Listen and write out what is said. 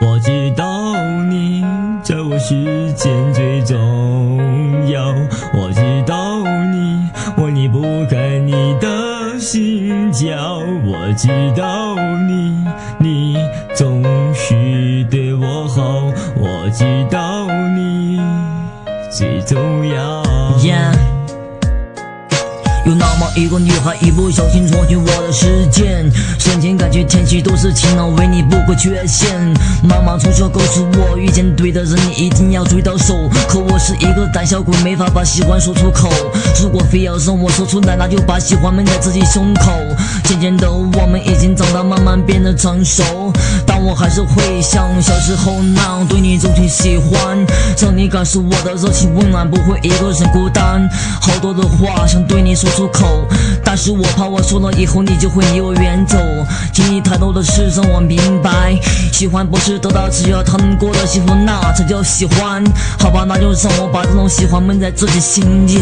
我知道你在我世界最重要，我知道你我离不开你的心跳，我知道你你总是对我好，我知道你最重要。有那么一个女孩，一不小心闯进我的世界，瞬间感觉天气都是勤劳，为你不会缺陷。妈妈从小告诉我，遇见对的人你一定要追到手。可我是一个胆小鬼，没法把喜欢说出口。如果非要让我说出来，那就把喜欢闷在自己胸口。渐渐的，我们已经长大，慢慢变得成熟，但我还是会像小时候那样对你衷心喜欢，让你感受我的热情温暖，不会一个人孤单。好多的话想对你说。出口，但是我怕我说了以后你就会离我远走。经历太多的是让我明白，喜欢不是得到，只要他能过得幸福，那才叫喜欢。好吧，那就让我把这种喜欢闷在自己心里。